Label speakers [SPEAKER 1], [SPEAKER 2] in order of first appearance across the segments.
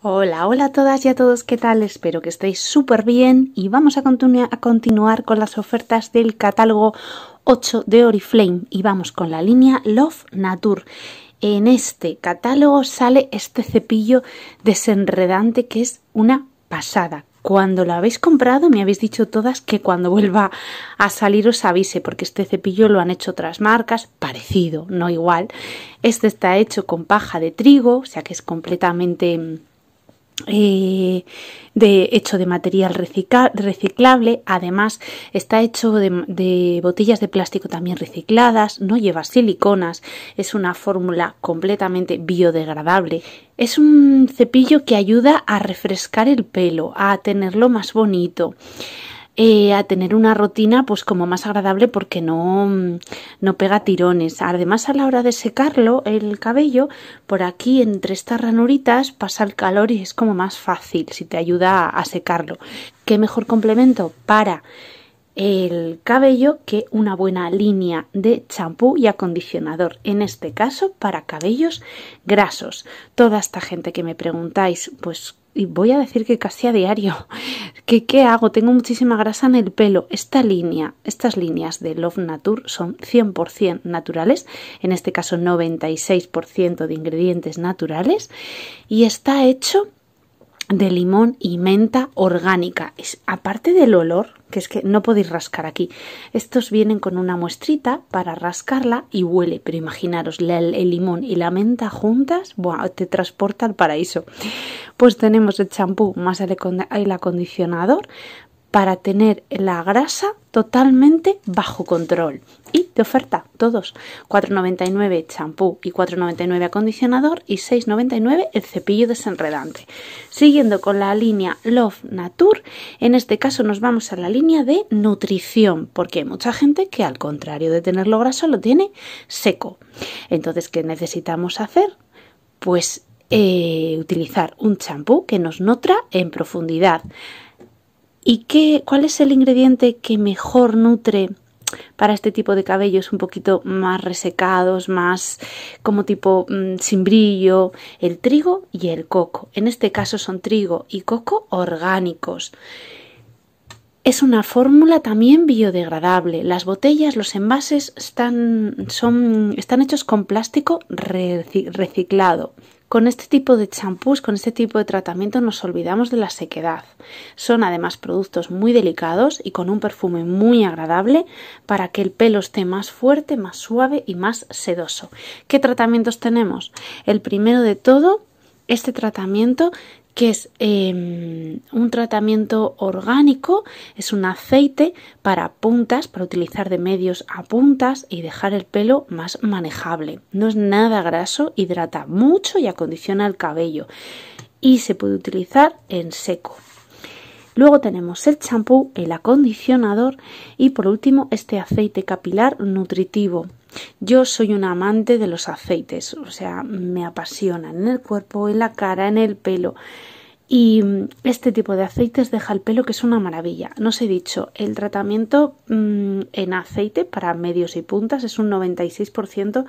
[SPEAKER 1] Hola, hola a todas y a todos, ¿qué tal? Espero que estéis súper bien y vamos a, continuar con las ofertas del catálogo 8 de Oriflame y vamos con la línea Love Nature. En este catálogo sale este cepillo desenredante que es una pasada. Cuando lo habéis comprado me habéis dicho todas que cuando vuelva a salir os avise porque este cepillo lo han hecho otras marcas, parecido, no igual. Este está hecho con paja de trigo, o sea que es completamente eh, de, hecho de material reciclable, además está hecho de, botellas de plástico también recicladas, no lleva siliconas, es una fórmula completamente biodegradable. Es un cepillo que ayuda a refrescar el pelo, a tenerlo más bonito. Eh, a tener una rutina pues como más agradable porque no, no pega tirones. Además a la hora de secarlo el cabello, por aquí entre estas ranuritas pasa el calor y es como más fácil si te ayuda a secarlo. ¿Qué mejor complemento para el cabello que una buena línea de champú y acondicionador, en este caso para cabellos grasos. Toda esta gente que me preguntáis, pues y voy a decir que casi a diario, que qué hago, tengo muchísima grasa en el pelo. Esta línea, estas líneas de Love Nature son 100% naturales, en este caso 96% de ingredientes naturales y está hecho de limón y menta orgánica. Es, aparte del olor, que es que no podéis rascar aquí, estos vienen con una muestrita para rascarla y huele, pero imaginaros el, limón y la menta juntas, te transporta al paraíso. Pues tenemos el champú más el acondicionador para tener la grasa totalmente bajo control. Y de oferta, todos. 4,99 champú y 4,99 acondicionador y 6,99 el cepillo desenredante. Siguiendo con la línea Love Nature, en este caso nos vamos a la línea de nutrición, porque hay mucha gente que al contrario de tenerlo graso lo tiene seco. Entonces, ¿qué necesitamos hacer? Pues eh, utilizar un champú que nos nutra en profundidad ¿Y qué, cuál es el ingrediente que mejor nutre para este tipo de cabellos un poquito más resecados, más como tipo mm, sin brillo? El trigo y el coco. En este caso son trigo y coco orgánicos. Es una fórmula también biodegradable. Las botellas, los envases están, son, están hechos con plástico reciclado. Con este tipo de champús, con este tipo de tratamiento nos olvidamos de la sequedad. Son además productos muy delicados y con un perfume muy agradable para que el pelo esté más fuerte, más suave y más sedoso. ¿Qué tratamientos tenemos? El primero de todo, este tratamiento que es em, un tratamiento orgánico, es un aceite para puntas, para utilizar de medios a puntas y dejar el pelo más manejable. No es nada graso, hidrata mucho y acondiciona el cabello y se puede utilizar en seco. Luego tenemos el champú, el acondicionador y por último este aceite capilar nutritivo yo soy una amante de los aceites, o sea, me apasionan en el cuerpo, en la cara, en el pelo. Y este tipo de aceites deja el pelo que es una maravilla. No os he dicho, el tratamiento mm, en aceite para medios y puntas es un 96%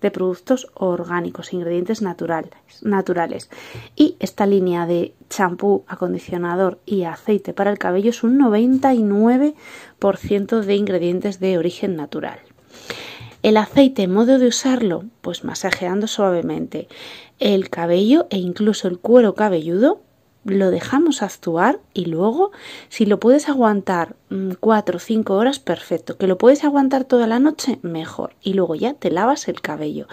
[SPEAKER 1] de productos orgánicos, ingredientes naturales, naturales. Y esta línea de champú, acondicionador y aceite para el cabello es un 99% de ingredientes de origen natural. El aceite, modo de usarlo, pues masajeando suavemente el cabello e incluso el cuero cabelludo, lo dejamos actuar y luego, si lo puedes aguantar 4 mm, o 5 horas, perfecto. Que lo puedes aguantar toda la noche, mejor. Y luego ya te lavas el cabello.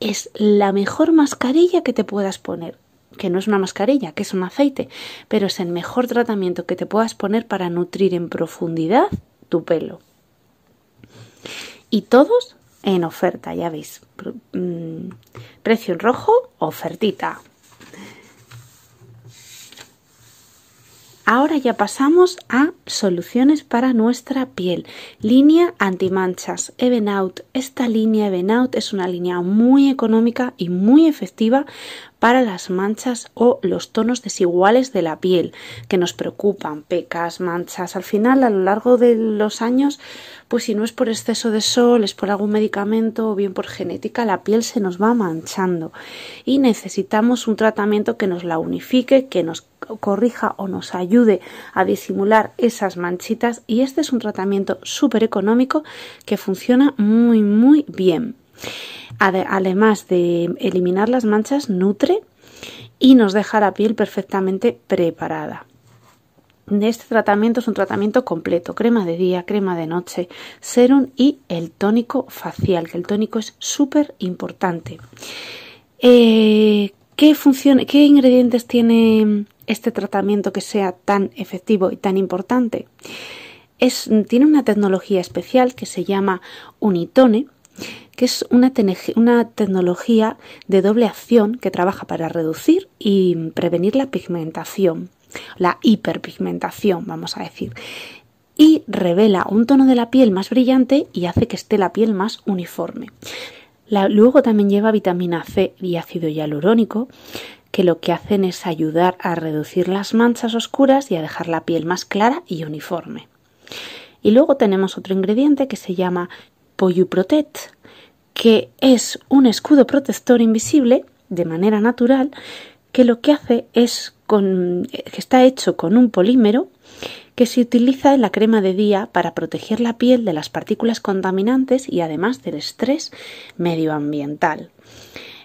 [SPEAKER 1] Es la mejor mascarilla que te puedas poner. Que no es una mascarilla, que es un aceite, pero es el mejor tratamiento que te puedas poner para nutrir en profundidad tu pelo. Y todos en oferta, ya veis. Mm, precio en rojo, ofertita. Ahora ya pasamos a soluciones para nuestra piel. Línea antimanchas Even Out. Esta línea Even Out es una línea muy económica y muy efectiva para las manchas o los tonos desiguales de la piel que nos preocupan, pecas, manchas. Al final, a lo largo de los años, pues si no es por exceso de sol, es por algún medicamento o bien por genética, la piel se nos va manchando y necesitamos un tratamiento que nos la unifique, que nos corrija o nos ayude a disimular esas manchitas y este es un tratamiento súper económico que funciona muy muy bien. Además de eliminar las manchas, nutre y nos deja la piel perfectamente preparada. Este tratamiento es un tratamiento completo, crema de día, crema de noche, serum y el tónico facial, que el tónico es súper importante. Eh, ¿qué, ¿Qué ingredientes tiene este tratamiento que sea tan efectivo y tan importante? Es, tiene una tecnología especial que se llama Unitone, que es una, tecnología de doble acción que trabaja para reducir y prevenir la pigmentación la hiperpigmentación, vamos a decir, y revela un tono de la piel más brillante y hace que esté la piel más uniforme. Luego también lleva vitamina C y ácido hialurónico, que lo que hacen es ayudar a reducir las manchas oscuras y a dejar la piel más clara y uniforme. Y luego tenemos otro ingrediente que se llama Polyuprotect, que es un escudo protector invisible de manera natural que lo que hace es con, que está hecho con un polímero que se utiliza en la crema de día para proteger la piel de las partículas contaminantes y además del estrés medioambiental.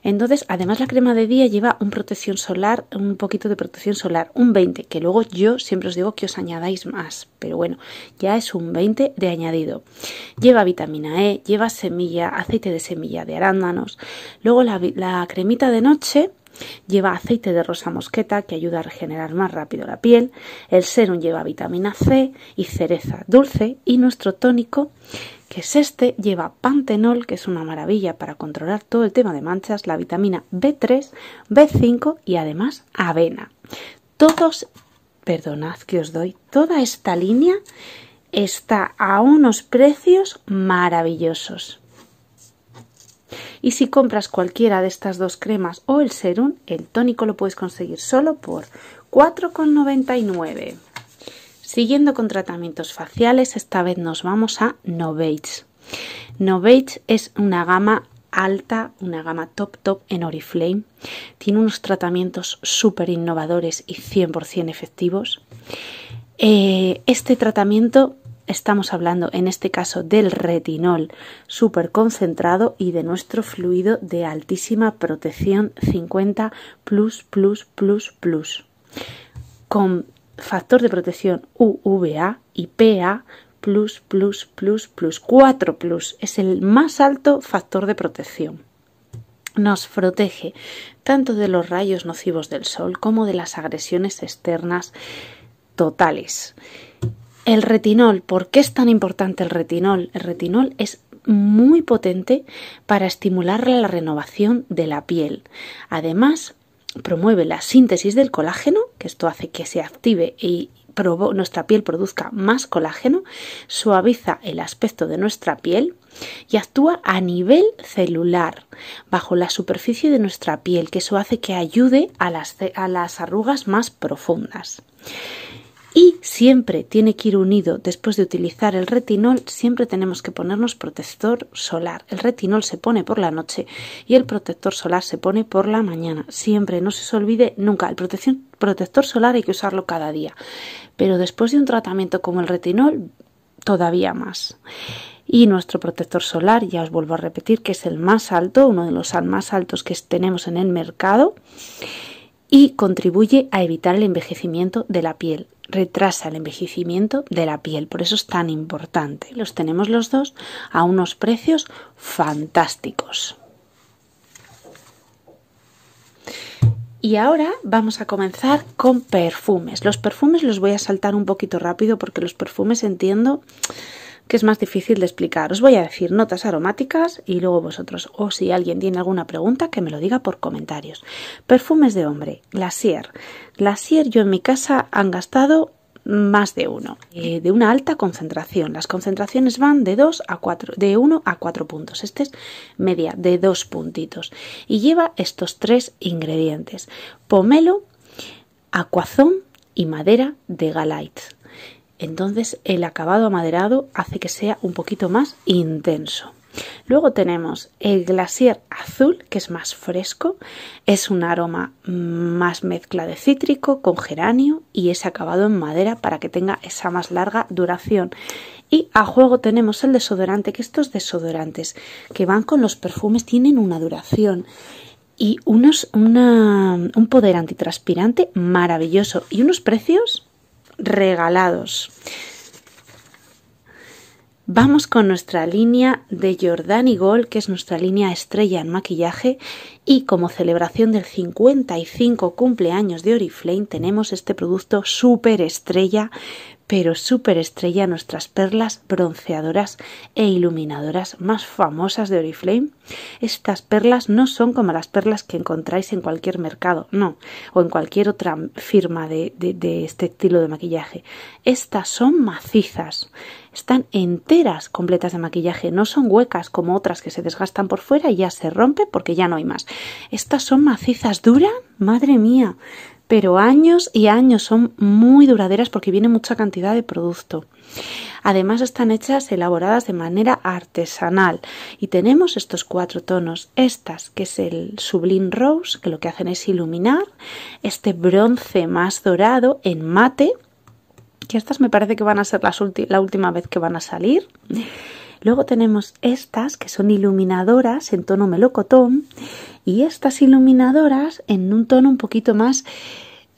[SPEAKER 1] Entonces, además la crema de día lleva un protección solar, un poquito de protección solar, un 20, que luego yo siempre os digo que os añadáis más, pero bueno, ya es un 20 de añadido. Lleva vitamina E, lleva semilla, aceite de semilla de arándanos. Luego la, la cremita de noche Lleva aceite de rosa mosqueta que ayuda a regenerar más rápido la piel. El serum lleva vitamina C y cereza dulce. Y nuestro tónico, que es este, lleva pantenol, que es una maravilla para controlar todo el tema de manchas, la vitamina B3, B5 y además avena. Todos, perdonad que os doy, toda esta línea está a unos precios maravillosos. Y si compras cualquiera de estas dos cremas o el serum, el tónico lo puedes conseguir solo por 4,99. Siguiendo con tratamientos faciales, esta vez nos vamos a Novage. Novage es una gama alta, una gama top top en Oriflame. Tiene unos tratamientos súper innovadores y 100% efectivos. Eh, este tratamiento estamos hablando en este caso del retinol súper concentrado y de nuestro fluido de altísima protección 50 plus plus plus plus. Con factor de protección UVA y PA plus plus plus plus. 4 plus es el más alto factor de protección. Nos protege tanto de los rayos nocivos del sol como de las agresiones externas totales el retinol, ¿por qué es tan importante el retinol? El retinol es muy potente para estimular la renovación de la piel. Además, promueve la síntesis del colágeno, que esto hace que se active y nuestra piel produzca más colágeno, suaviza el aspecto de nuestra piel y actúa a nivel celular, bajo la superficie de nuestra piel, que eso hace que ayude a las, a las arrugas más profundas. Y siempre tiene que ir unido, después de utilizar el retinol, siempre tenemos que ponernos protector solar. El retinol se pone por la noche y el protector solar se pone por la mañana. Siempre, no se os olvide nunca, el protección, protector solar hay que usarlo cada día. Pero después de un tratamiento como el retinol, todavía más. Y nuestro protector solar, ya os vuelvo a repetir, que es el más alto, uno de los más altos que tenemos en el mercado y contribuye a evitar el envejecimiento de la piel retrasa el envejecimiento de la piel, por eso es tan importante. Los tenemos los dos a unos precios fantásticos. Y ahora vamos a comenzar con perfumes. Los perfumes los voy a saltar un poquito rápido porque los perfumes entiendo que es más difícil de explicar. Os voy a decir notas aromáticas y luego vosotros, o si alguien tiene alguna pregunta, que me lo diga por comentarios. Perfumes de hombre, Glacier. Glacier yo en mi casa han gastado más de uno, eh, de una alta concentración. Las concentraciones van de 2 a 4, de 1 a 4 puntos. Este es media de 2 puntitos y lleva estos tres ingredientes: pomelo, acuazón y madera de galite. Entonces el acabado amaderado hace que sea un poquito más intenso. Luego tenemos el glasier azul, que es más fresco, es un aroma más mezcla de cítrico con geranio y es acabado en madera para que tenga esa más larga duración. Y a juego tenemos el desodorante, que estos desodorantes que van con los perfumes tienen una duración y unos, un poder antitranspirante maravilloso y unos precios regalados. Vamos con nuestra línea de Jordani Gold, que es nuestra línea estrella en maquillaje, y como celebración del 55 cumpleaños de Oriflame tenemos este producto súper estrella pero súper estrella nuestras perlas bronceadoras e iluminadoras más famosas de Oriflame. Estas perlas no son como las perlas que encontráis en cualquier mercado, no, o en cualquier otra firma de, de este estilo de maquillaje. Estas son macizas, están enteras completas de maquillaje, no son huecas como otras que se desgastan por fuera y ya se rompe porque ya no hay más. Estas son macizas, duras, madre mía, pero años y años son muy duraderas porque viene mucha cantidad de producto. Además están hechas elaboradas de manera artesanal y tenemos estos cuatro tonos. Estas, que es el Sublime Rose, que lo que hacen es iluminar, este bronce más dorado en mate, que estas me parece que van a ser la última vez que van a salir. Luego tenemos estas que son iluminadoras en tono melocotón y estas iluminadoras en un tono un poquito más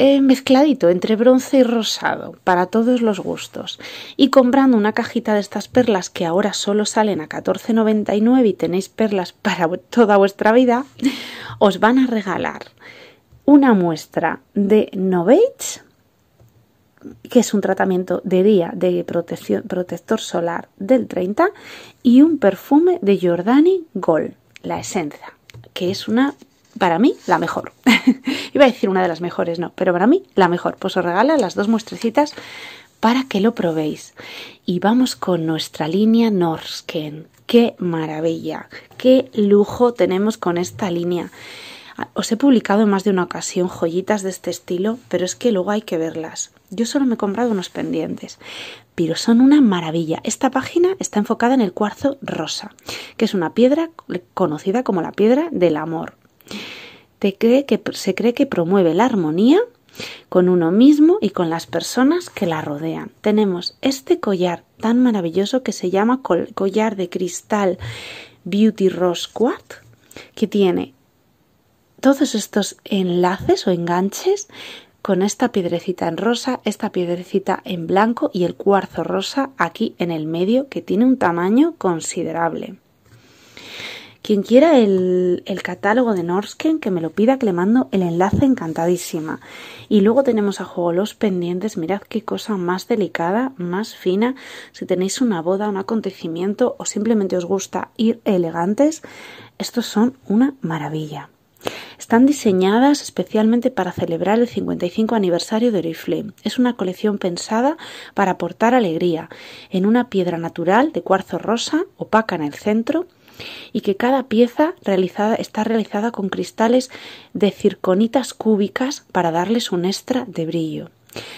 [SPEAKER 1] eh, mezcladito entre bronce y rosado para todos los gustos. Y comprando una cajita de estas perlas que ahora solo salen a 14,99 y tenéis perlas para toda vuestra vida os van a regalar una muestra de Novage que es un tratamiento de día de protección, protector solar del 30 y un perfume de Giordani Gold, la esencia, que es una para mí la mejor. Iba a decir una de las mejores, no, pero para mí la mejor. Pues os regala las dos muestrecitas para que lo probéis. Y vamos con nuestra línea Norsken. ¡Qué maravilla! ¡Qué lujo tenemos con esta línea! Os he publicado en más de una ocasión joyitas de este estilo, pero es que luego hay que verlas. Yo solo me he comprado unos pendientes, pero son una maravilla. Esta página está enfocada en el cuarzo rosa, que es una piedra conocida como la piedra del amor. se cree que promueve la armonía con uno mismo y con las personas que la rodean. Tenemos este collar tan maravilloso que se llama collar de cristal Beauty Rose Quartz, que tiene todos estos enlaces o enganches con esta piedrecita en rosa, esta piedrecita en blanco y el cuarzo rosa aquí en el medio que tiene un tamaño considerable. Quien quiera el, catálogo de Norsken, que me lo pida, que le mando el enlace encantadísima. Y luego tenemos a juego los pendientes. Mirad qué cosa más delicada, más fina. Si tenéis una boda, un acontecimiento o simplemente os gusta ir elegantes, estos son una maravilla. Están diseñadas especialmente para celebrar el 55 aniversario de Oriflame. Es una colección pensada para aportar alegría en una piedra natural de cuarzo rosa, opaca en el centro, y que cada pieza está realizada con cristales de circonitas cúbicas para darles un extra de brillo.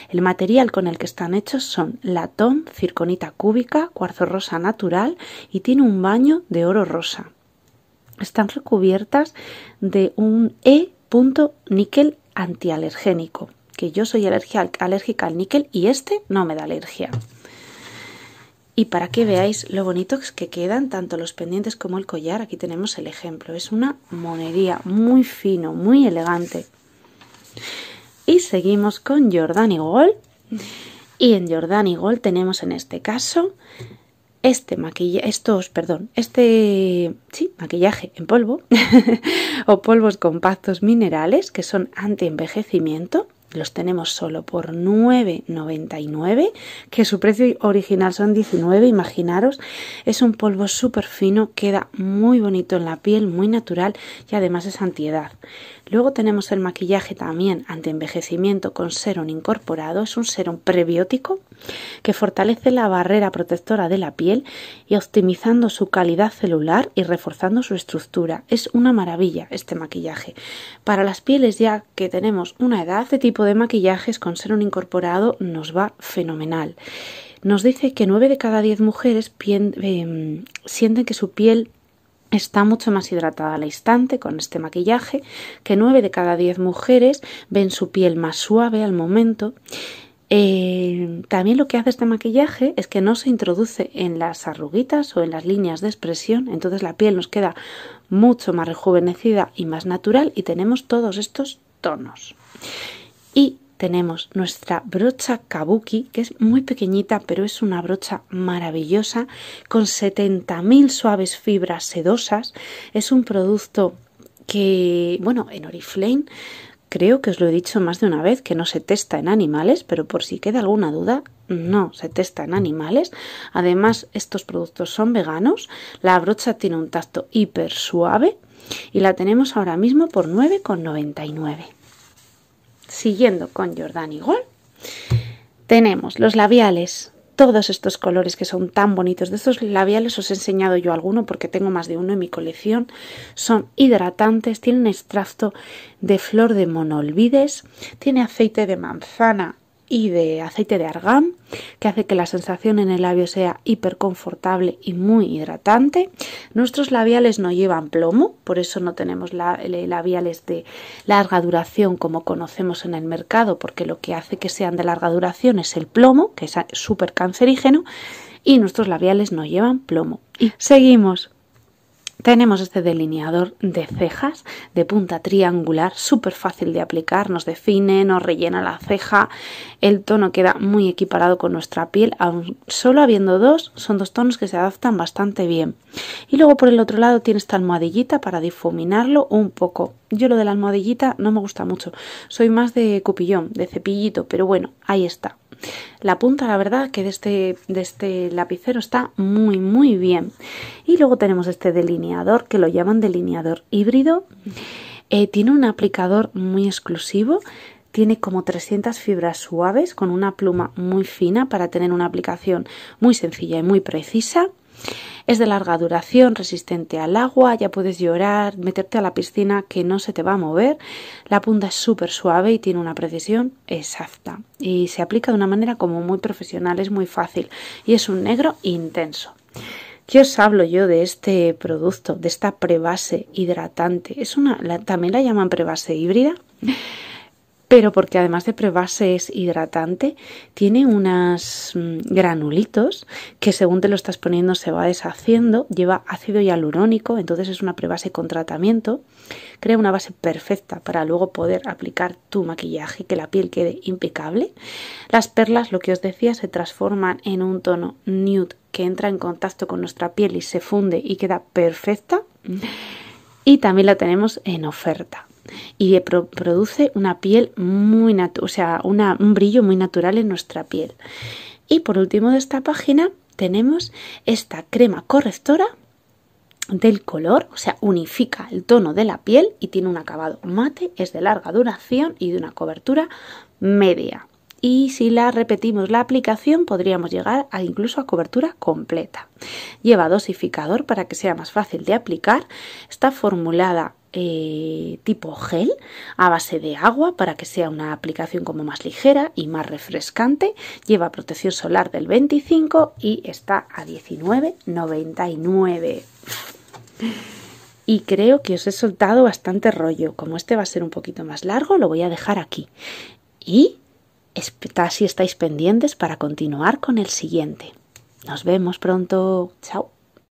[SPEAKER 1] El material con el que están hechos son latón, circonita cúbica, cuarzo rosa natural y tiene un baño de oro rosa están recubiertas de un E. níquel antialergénico, que yo soy alérgica al níquel y este no me da alergia. Y para que veáis lo bonitos que quedan tanto los pendientes como el collar, aquí tenemos el ejemplo. Es una monería muy fino, muy elegante. Y seguimos con Jordani Gold. Y en Jordani Gold tenemos en este caso este maquillaje, estos, perdón, este, sí, maquillaje en polvo o polvos compactos minerales que son anti-envejecimiento. Los tenemos solo por 9,99, que su precio original son 19, imaginaros. Es un polvo súper fino, queda muy bonito en la piel, muy natural y además es antiedad. Luego tenemos el maquillaje también anti-envejecimiento con serum incorporado. Es un serum prebiótico que fortalece la barrera protectora de la piel y optimizando su calidad celular y reforzando su estructura. Es una maravilla este maquillaje. Para las pieles ya que tenemos una edad, este tipo de maquillajes con serum incorporado nos va fenomenal. Nos dice que 9 de cada 10 mujeres em, sienten que su piel está mucho más hidratada al instante con este maquillaje, que 9 de cada 10 mujeres ven su piel más suave al momento. Eh, también lo que hace este maquillaje es que no se introduce en las arruguitas o en las líneas de expresión, entonces la piel nos queda mucho más rejuvenecida y más natural y tenemos todos estos tonos. Y tenemos nuestra brocha Kabuki, que es muy pequeñita, pero es una brocha maravillosa, con 70.000 suaves fibras sedosas. Es un producto que, bueno, en Oriflame creo que os lo he dicho más de una vez, que no se testa en animales, pero por si queda alguna duda, no se testa en animales. Además, estos productos son veganos. La brocha tiene un tacto hiper suave y la tenemos ahora mismo por 9,99 siguiendo con Jordan igual, tenemos los labiales, todos estos colores que son tan bonitos. De estos labiales os he enseñado yo alguno porque tengo más de uno en mi colección. Son hidratantes, tienen extracto de flor de monolvides, tiene aceite de manzana y de aceite de argán que hace que la sensación en el labio sea hiper confortable y muy hidratante. Nuestros labiales no llevan plomo, por eso no tenemos labiales de larga duración como conocemos en el mercado, porque lo que hace que sean de larga duración es el plomo, que es súper cancerígeno, y nuestros labiales no llevan plomo. Y seguimos tenemos este delineador de cejas de punta triangular, súper fácil de aplicar, nos define, nos rellena la ceja, el tono queda muy equiparado con nuestra piel, aun solo habiendo dos, son dos tonos que se adaptan bastante bien. Y luego por el otro lado tiene esta almohadillita para difuminarlo un poco. Yo lo de la almohadillita no me gusta mucho, soy más de cupillón, de cepillito, pero bueno, ahí está. La punta, la verdad, que de este, de este lapicero está muy, muy bien. Y luego tenemos este delineador que lo llaman delineador híbrido. Eh, tiene un aplicador muy exclusivo. Tiene como 300 fibras suaves con una pluma muy fina para tener una aplicación muy sencilla y muy precisa. Es de larga duración, resistente al agua, ya puedes llorar, meterte a la piscina que no se te va a mover. La punta es súper suave y tiene una precisión exacta. Y se aplica de una manera como muy profesional, es muy fácil. Y es un negro intenso. ¿Qué os hablo yo de este producto, de esta prebase hidratante? Es una, también la llaman prebase híbrida pero porque además de prebase es hidratante, tiene unos mm, granulitos que según te lo estás poniendo se va deshaciendo, lleva ácido hialurónico, entonces es una prebase con tratamiento, crea una base perfecta para luego poder aplicar tu maquillaje y que la piel quede impecable. Las perlas, lo que os decía, se transforman en un tono nude que entra en contacto con nuestra piel y se funde y queda perfecta. Y también la tenemos en oferta y produce una piel muy natural, o sea, un brillo muy natural en nuestra piel. Y por último de esta página tenemos esta crema correctora del color, o sea, unifica el tono de la piel y tiene un acabado mate, es de larga duración y de una cobertura media. Y si la repetimos la aplicación podríamos llegar a incluso a cobertura completa. Lleva dosificador para que sea más fácil de aplicar. Está formulada eh, tipo gel a base de agua para que sea una aplicación como más ligera y más refrescante. Lleva protección solar del 25 y está a 19,99. Y creo que os he soltado bastante rollo. Como este va a ser un poquito más largo, lo voy a dejar aquí. Y si estáis pendientes para continuar con el siguiente. Nos vemos pronto. Chao.